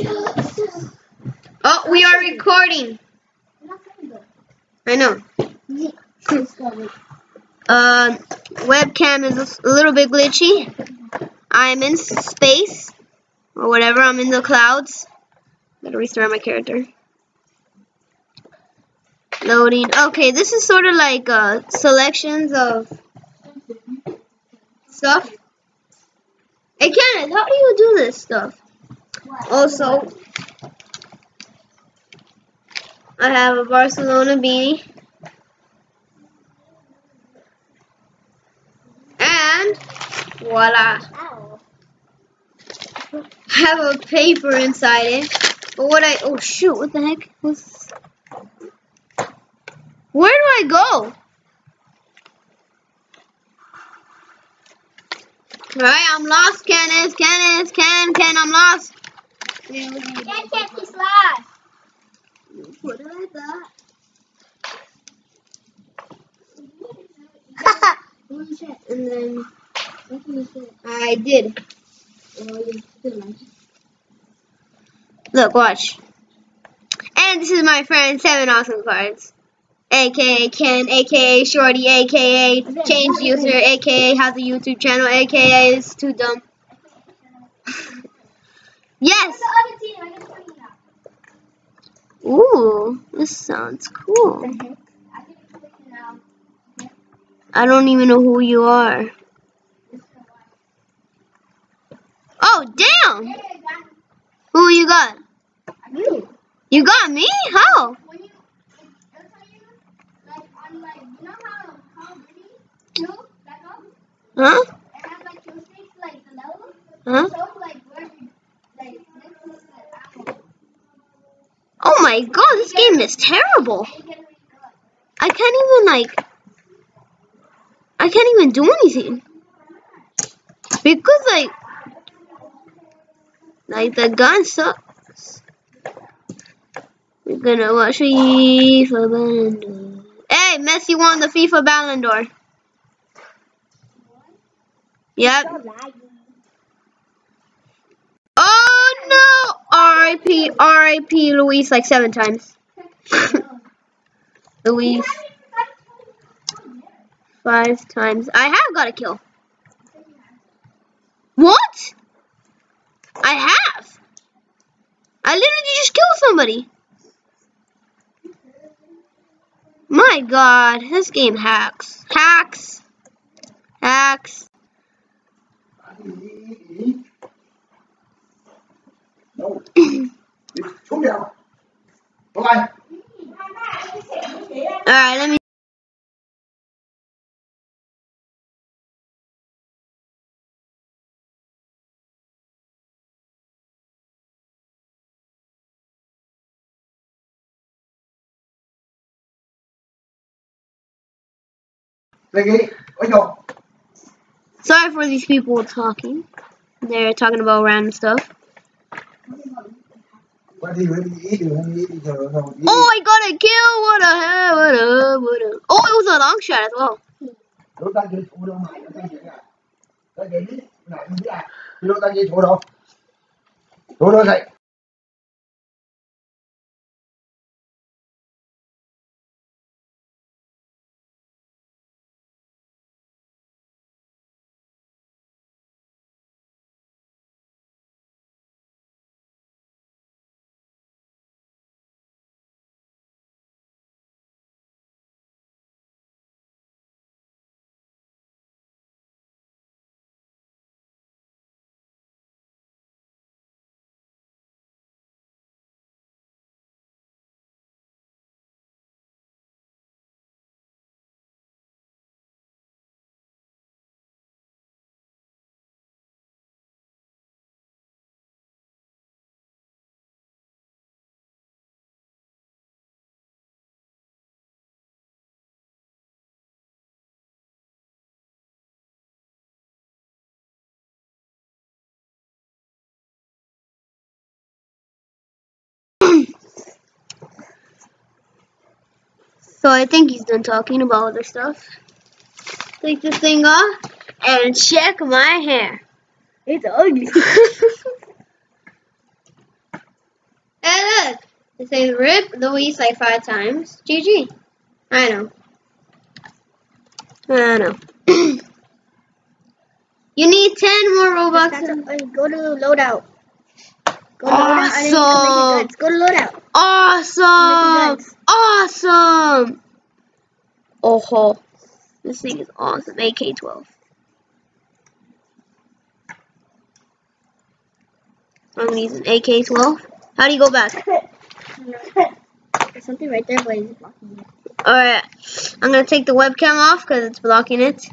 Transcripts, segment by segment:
Oh, we are recording. I know. Um, webcam is a little bit glitchy. I'm in space or whatever. I'm in the clouds. Gotta restart my character. Loading. Okay, this is sort of like uh, selections of stuff. Hey, Kenneth, how do you do this stuff? Also, I have a Barcelona beanie. And voila. I have a paper inside it. But what I oh shoot, what the heck? What's, where do I go? Right, I'm lost, Kenneth. Kenneth, Ken, Ken, I'm lost. Can't catch this. And then I did. Look, watch. And this is my friend Seven Awesome Cards. AKA Ken, AKA Shorty, AKA Change User, AKA has a YouTube channel, AKA is too dumb. yes! Ooh, this sounds cool. I don't even know who you are. Oh, damn! Who you got? You got me? How? Huh? Huh? Oh my god, this game is terrible. I can't even like I can't even do anything. Because like like the gun sucks. We're gonna watch FIFA Ballon d'Or. Hey, Messi won the FIFA Ballon d'Or. Yep. Oh no! R.I.P. R.I.P. Luis like seven times. Luis five times. I have got a kill. What? I have. I literally just killed somebody. My god, this game hacks. Hacks. Hacks. Bye bye Alright, let me. Đi, ôi Sorry for these people talking. They're talking about random stuff. Qua đi, qua đi, ý đi, qua đi, ý đi, rồi, rồi, ý đi. Oh, I got a kill! What a hell! What a what a. Oh, it was a long shot as well. Đỗ ta chơi thủ đâu mà, đỗ ta chơi à? Ta chơi đi, này, không biết à? Đỗ ta chơi thủ đâu? Đỗ đâu dậy? So I think he's done talking about other stuff. Take this thing off and check my hair. It's ugly. It says rip Luis like five times. GG. I know. I know. you need 10 more Robux. A- uh, Go to loadout. Your Awesome. Go loadout. Awesome! Awesome! Oh ho. This thing is awesome. AK 12. I'm using AK 12. How do you go back? There's something right there, but it's blocking it. Alright. I'm gonna take the webcam off because it's blocking it.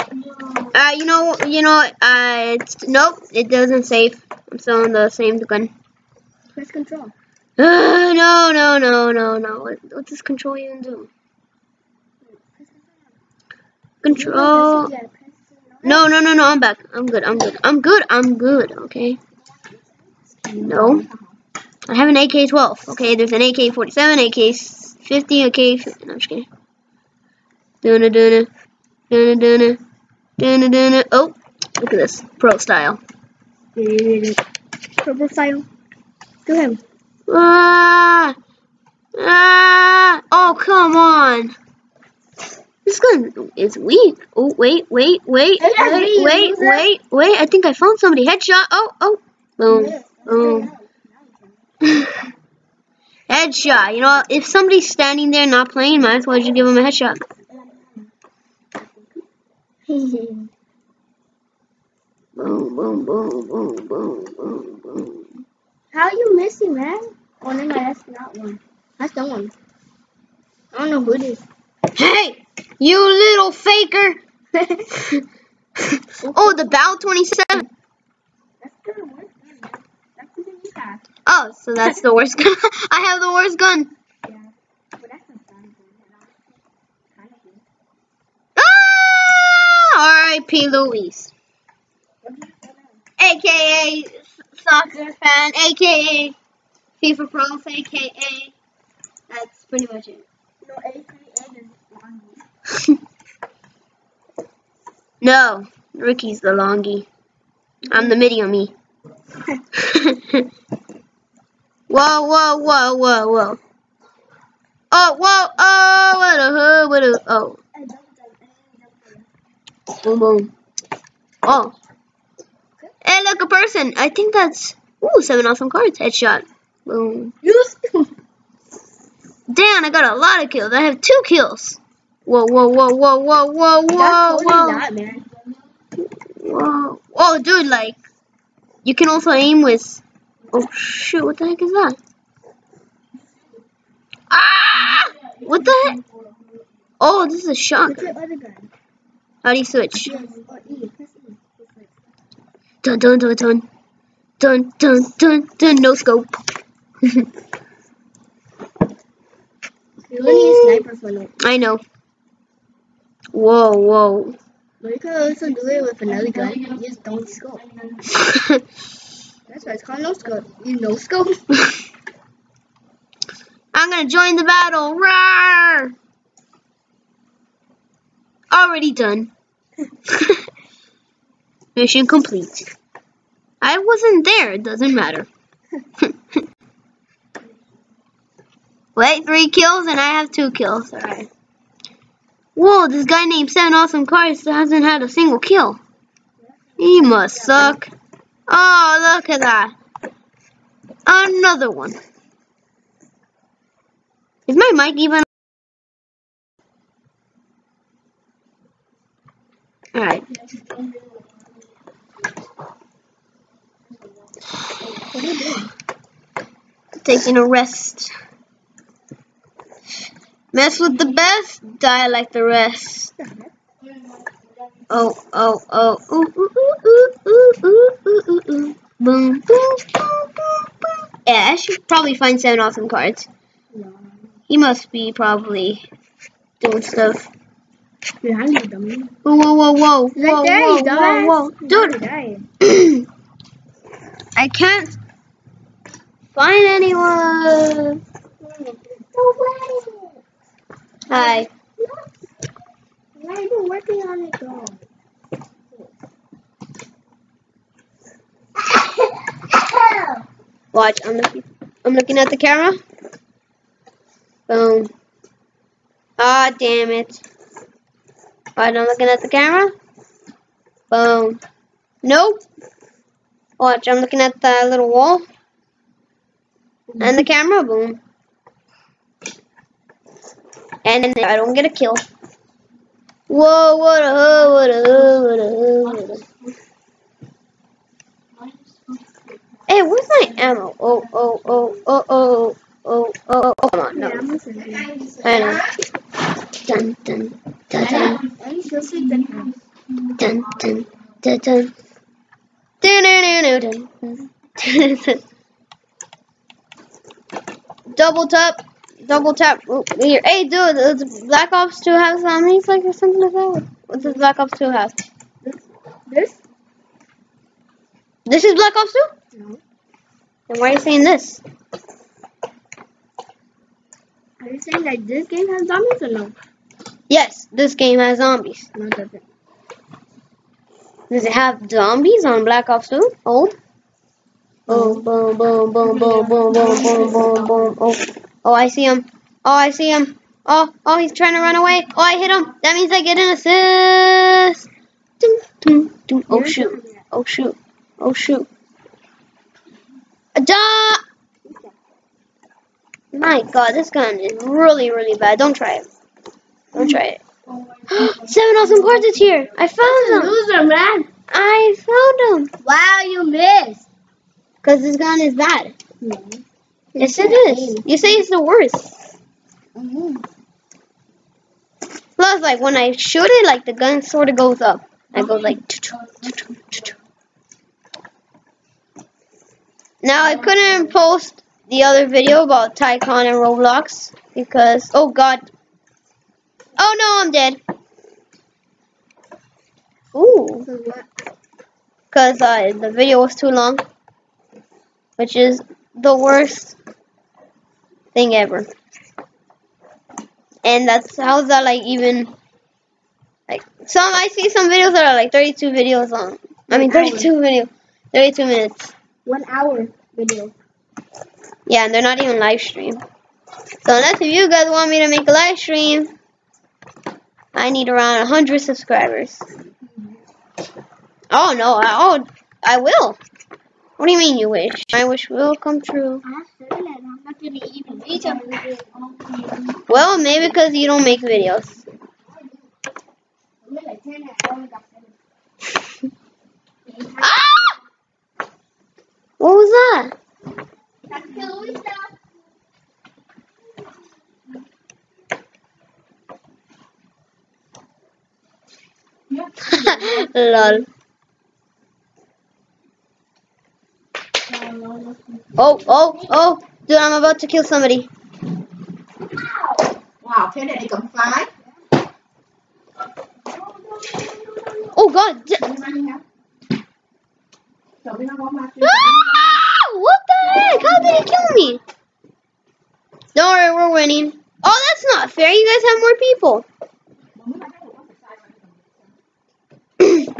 Uh, you know, you know, uh, it's, nope, it doesn't save. I'm still on the same gun. Press control. Uh, no, no, no, no, no. What, what does control even do? Control. No, no, no, no. I'm back. I'm good. I'm good. I'm good. I'm good. Okay. No. I have an AK-12. Okay, there's an AK-47, AK-50, AK. No, I'm just kidding. Duna duna, duna duna, duna duna. Oh, look at this pro style. Purple file. To him. Ah! Ah! Oh, come on! This gun is weak. Oh, wait, wait, wait, wait, wait, wait, wait. I think I found somebody. Headshot. Oh, oh. Boom. Boom. Headshot. You know, if somebody's standing there not playing, might as well just give them a headshot. Boom, boom, boom, boom, boom, boom, boom. How you missing, man? Oh, no, no, that's not one. That's the one. I don't know who it is. Hey, you little faker! oh, the Bow 27. That's the worst one. man. That's the thing you have. Oh, so that's the worst gun. I have the worst gun. Yeah. But that's not bad. Kind of good. Ah! R.I.P. Luis. What did you say now? AKA soccer fan, AKA FIFA Pros, AKA. That's pretty much it. No, AKA is. No, Ricky's the longy. I'm the midi on me. whoa, whoa, whoa, whoa, whoa. Oh, whoa, oh, what a hood, what a, oh, Hey, double jump, hey, double jump. boom, boom. Oh. Hey, look, a person. I think that's, ooh, seven awesome cards. Headshot. Boom. Damn, I got a lot of kills. I have two kills. Whoa, whoa, whoa, whoa, whoa, whoa, whoa, That's totally whoa. not, man. Whoa. Oh, dude, like, you can also aim with. Oh, shoot, what the heck is that? Ah! What the heck? Oh, this is a shotgun. your other gun? How do you switch? Yes, or E. Press E. Dun dun dun dun. Dun dun dun dun. No scope. You only need a sniper for no. I know. Whoa, whoa. But you could also do it with another gun. You just don't scope. That's why it's called no scope. You no scope. I'm gonna join the battle. Roar! Already done. Mission complete. I wasn't there. It doesn't matter. Wait, three kills and I have two kills. Alright. Whoa, this guy named Seven Awesome Cars hasn't had a single kill. He must suck. Oh, look at that. Another one. Is my mic even? Alright. What are you doing? Taking a rest. Mess with the best, die like the rest. Oh, oh, oh. Ooh, ooh, ooh, ooh, ooh, ooh, ooh, ooh. Boom, boom, boom, boom, boom. Yeah, I should probably find seven awesome cards. He must be probably doing stuff. Behind you, dummy. Whoa, whoa, whoa, whoa, whoa, there, whoa, you whoa, whoa. Dude. I can't find anyone. Hi. Are you working on it though? Watch, I'm the I'm looking at the camera. Boom. Ah, damn it. Alright, I'm looking at the camera. Boom. Nope. Watch, I'm looking at the little wall. And the camera, boom. And then I don't get a kill. Whoa, what a ho, what a ho, what a ho, what a Hey, where's my ammo? Oh, oh, oh, oh, oh, oh, oh, oh, come on, no. I know. Dun, dun, dun, dun, dun, dun. Dun, dun, dun, dun, dun, dun. Double tap, double tap. Oh, here. Hey, dude, uh, does Black Ops 2 have zombies like or something like that? What does Black Ops 2 have? This? This is Black Ops 2? No. Then why are you saying this? Are you saying that this game has zombies or no? Yes, this game has zombies. No, it doesn't. Does it have zombies on Black Ops 2? Old? Oh, boom, boom, boom, boom, boom, boom, boom, boom, boom. Oh, oh, I see him. Oh, I see him. Oh, oh, he's trying to run away. Oh, I hit him. That means I get an assist. Ding, ding, ding. Oh, shoot. Oh, shoot. Oh, shoot. Da! My god, this gun is really, really bad. Don't try it. Don't try it. Seven awesome cards is here. I found them. Loser, man. I found them. Wow, you missed. Because this gun is bad. No. Yes, it is. You say it's the worst. Mm-hmm. Plus, like, when I shoot it, like, the gun sort of goes up. I go like... choo-choo. Now, I couldn't post the other video about Tycoon and Roblox because... Oh, God. Oh, no, I'm dead. Ooh. Because uh, the video was too long, which is the worst thing ever. And that's how's that like even like some I see some videos that are like 32 videos long. I mean 32 video, 32 minutes. One hour video. Yeah, and they're not even live stream. So unless if you guys want me to make a live stream, I need around 100 subscribers. Oh no, I, oh I will. What do you mean you wish? My wish will come true. I said that I'm not gonna even reach up Well, maybe because you don't make videos. Ah! What was that? Lol. Oh, oh, oh! Dude, I'm about to kill somebody. Wow, thế này thì cầm phái. Oh God! D- Trời ơi, nó có ma Ah! What the heck? How did he kill me? Don't worry, we're winning. Oh, that's not fair. You guys have more people.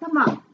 Come on.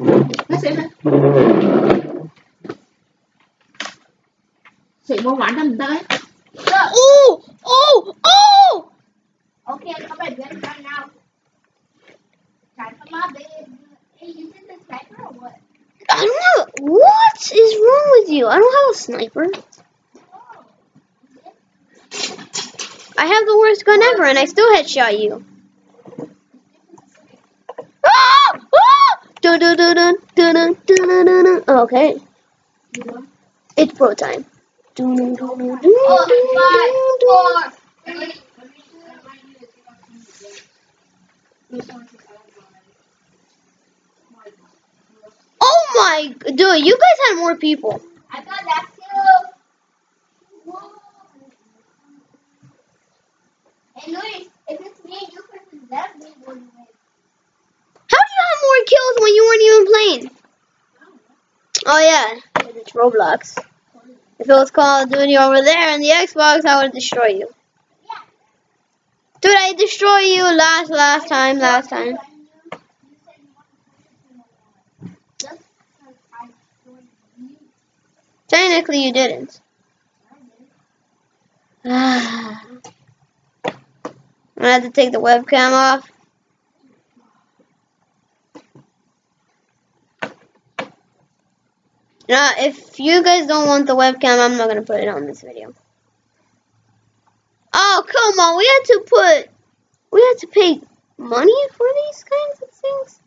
out whiskey. Nó sẽ lên. Sự mua quán đâm tới. Oh, oh, oh! Okay, come on, get it right now. Try come out, babe. Hey, you did the sniper or what? I don't have. What is wrong with you? I don't have a sniper. I have the worst gun ever, and I still headshot you. Oh, okay. It's pro time. Oh my dude, you guys had more people. I got that too. Hey Luis, if it's me, you versus them, me wouldn't. Oh yeah, it's Roblox. If it was Call of Duty over there on the Xbox, I would destroy you. Dude, I destroy you last last time, last time. Technically, you didn't. I did. I had to take the webcam off. Now, if you guys don't want the webcam, I'm not gonna put it on this video. Oh, come on, we had to put, we had to pay money for these kinds of things.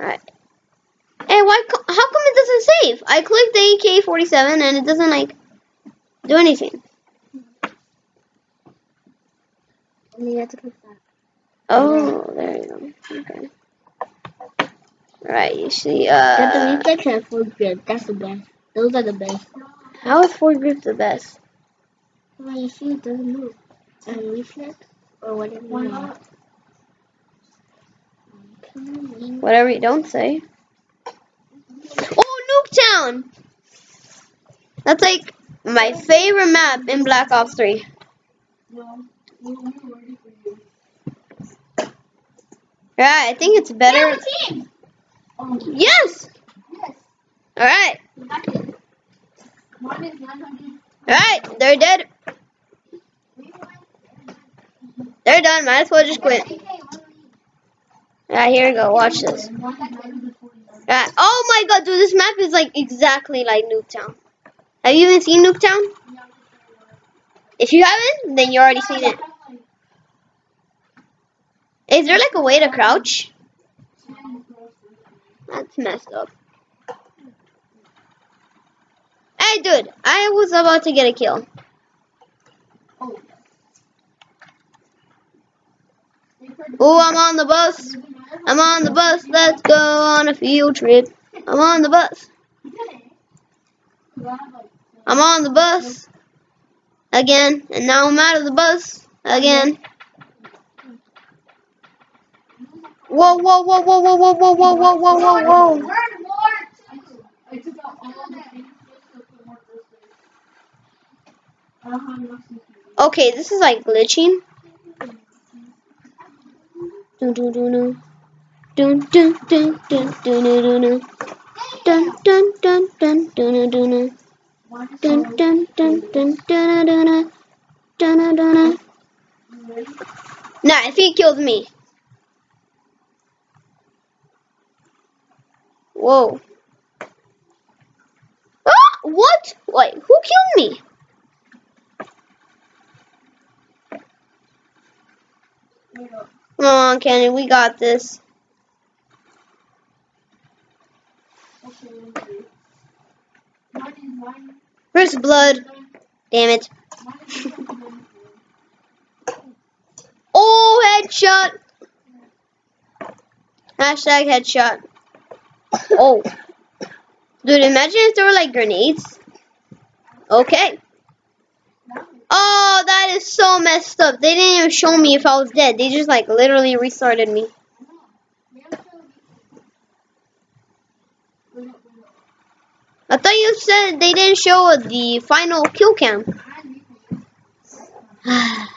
Alright. Hey, why? co- How come it doesn't save? I clicked the AK-47 and it doesn't like do anything. And you have to click that. Oh, there you go. Okay. Right, you see, Get the uh, reflex and full grip. That's the best. Those are the best. how is foregrip the best? When you see it doesn't move. And reflex or whatever. Why you not? Whatever you don't say. Oh, Nuketown! That's like my favorite map in Black Ops 3. No, we we were ready for you. Right, I think it's better. Yes! Yes. Alright, mine is 900. alright, they're dead. They're done, might as well just quit. Alright, here we go, watch this. Mine is 949. Right. Oh my god, dude, this map is like exactly like Nuketown. Have you even seen Nuketown? If you haven't, then you already seen it. Is there like a way to crouch? That's messed up. Hey, dude, I was about to get a kill. Oh. Oh, I'm on the bus. I'm on the bus. Let's go on a field trip. I'm on the bus. I'm on the bus again, and now I'm out of the bus again. Whoa, whoa, whoa, whoa, whoa, whoa, whoa, whoa, whoa, whoa, whoa, whoa. Learn more too. I took out all the things just to put more this way. I don't have enough CPU. Okay, this is like glitching. Dun dun dun dun. Dun dun dun dun dun dun dun. Dun dun dun dun dun dun dun. Dun dun dun dun dun dun dun. Dun dun dun. You ready? Nah, if he kills me. Whoa. Ah! What? Wait, who killed me? Come on, Kenny, we got this. First blood. Damn it. mine is 994. Oh, headshot. Hashtag headshot. Oh. Dude, imagine if there were like grenades. Okay. Oh, that is so messed up. They didn't even show me if I was dead. They just like literally restarted me. I thought you said they didn't show the final kill cam.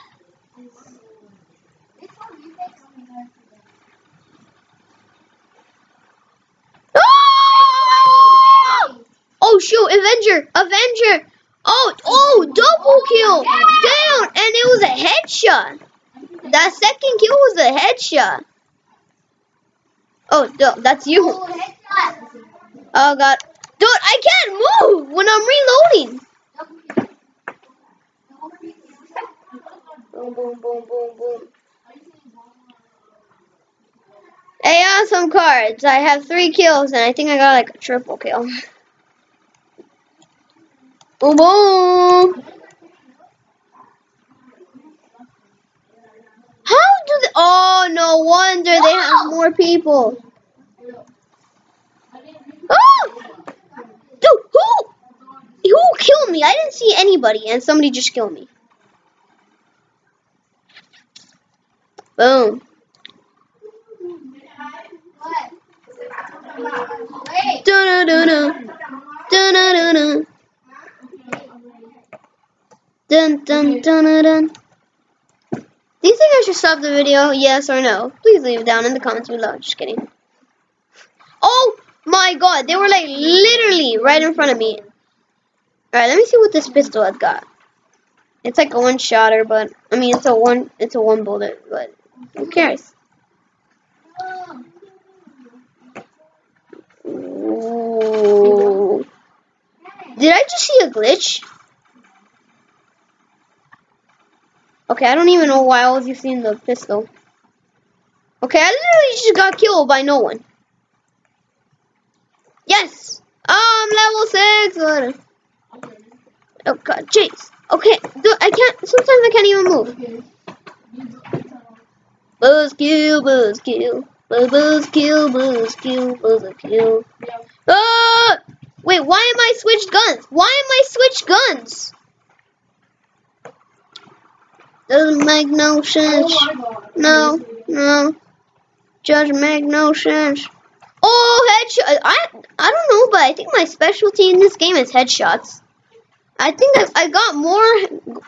Oh! Oh shoot, Avenger! Avenger! Oh, oh, double kill! Damn, and it was a headshot. That second kill was a headshot. Oh, that's you. Oh god. Dude, I can't move when I'm reloading. Boom, boom, boom, boom, boom. Hey, awesome cards. I have three kills, and I think I got like a triple kill. Boom, boom. How do they? Oh, no wonder they have more people. Ah! Oh! Dude, who? Killed me. I didn't see anybody, and somebody just killed me. Boom. Wait. Dun-dun-dun-dun. Dun dun dun dun. Do you think I should stop the video? Yes or no? Please leave it down in the comments below. Just kidding. Oh my god, they were like literally right in front of me. Alright, let me see what this pistol has got. It's like a one shotter, but I mean it's a one it's a one bullet, but who cares? Ooh. Did I just see a glitch? Okay, I don't even know why I was using the pistol. Okay, I literally just got killed by no one. Yes! Oh, I'm level 6! Oh god, jeez. Okay, I can't, sometimes I can't even move. Buzzkill, buzzkill. Buzz, buzzkill, buzzkill, buzzkill. Ah! Wait, why am I switched guns? Why am I switched guns? Doesn't make no sense. No, no. Just make no sense. Oh, headshot. I I don't know, but I think my specialty in this game is headshots. I think I, I got more.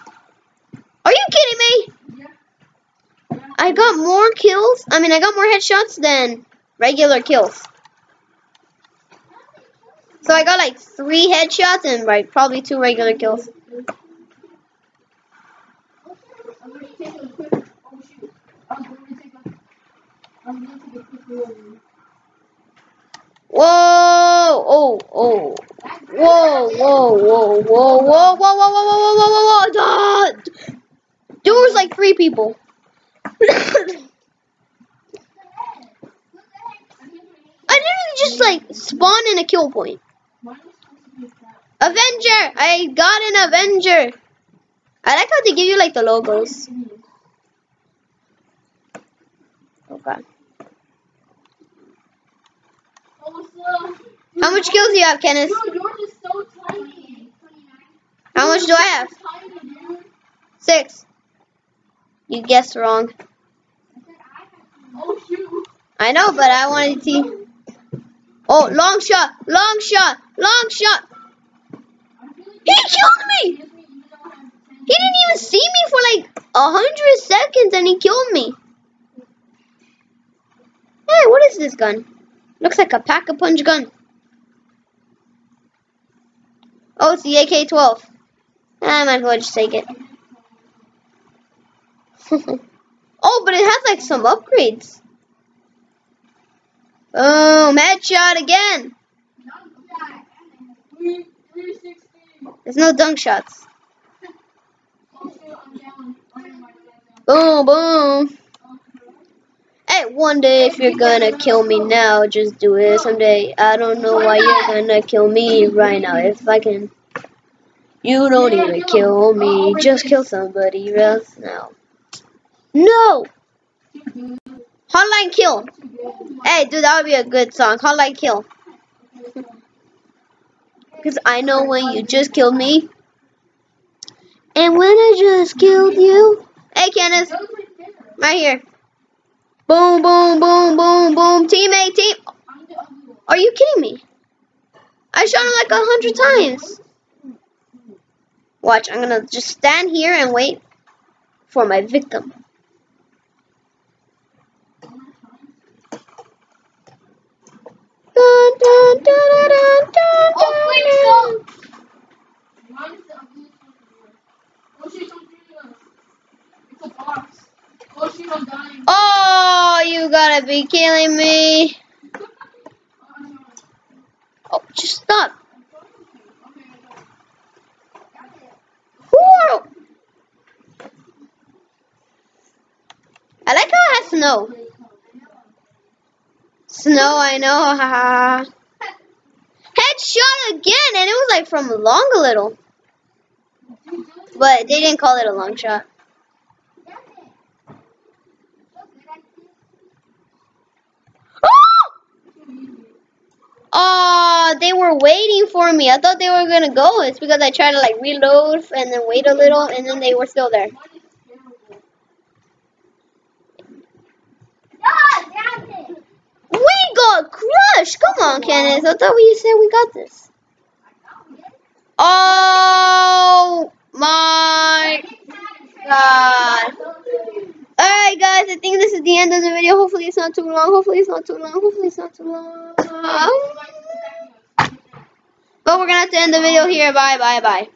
Are you kidding me? I got more kills. I mean, I got more headshots than regular kills. So I got like three headshots and like probably two regular kills. Whoa! Oh, oh. Whoa, whoa, whoa, whoa, whoa, whoa, whoa, whoa, whoa, whoa, whoa, whoa, ah! There was like three people. I literally just like spawned in a kill point. Avenger! I got an Avenger! I like how they give you like the logos. How much kills do you have, Kenneth? Dude, yours is so tiny. How much do I have? Tiny. Six. You guessed wrong. Oh shoot. I know, but I wanted to see. Oh, long shot, long shot, long shot. He killed me. He didn't even see me for like a hundred seconds and he killed me. Hey, what is this gun? Looks like a pack a punch gun. Oh, it's the AK-12. I might as well just take it. oh, but it has like some upgrades. Oh, boom, headshot again. Three, three sixty. There's no dunk shots. Oh shoot, I'm down. Oh, my God. Boom, boom. Hey, one day if you're gonna kill me now, just do it someday. I don't know why you're gonna kill me right now. If I can, you don't even kill me. Just kill somebody else now. No! Hotline kill. Hey, dude, that would be a good song. Hotline kill. Because I know when you just killed me. And when I just killed you. Hey, dinner. Right here. Boom, boom, boom, boom, boom. Teammate, team. Are you kidding me? I shot him like a hundred times. Watch, I'm gonna just stand here and wait for my victim. Oh, wait, it's a box. Oh you gotta be killing me. Oh, just stop. Okay, I like how it has snow. Snow, I know. Ha ha. ha. Headshot again, and it was like from long a little. But they didn't call it a long shot. Oh! They were waiting for me. I thought they were gonna go. It's because I tried to like reload and then wait a little, and then they were still there. We got crushed. Come on, Candace. I thought we said we got this. Oh my god. Alright guys, I think this is the end of the video. Hopefully it's not too long. Hopefully it's not too long. Hopefully it's not too long. But we're gonna have to end the video here. Bye bye bye.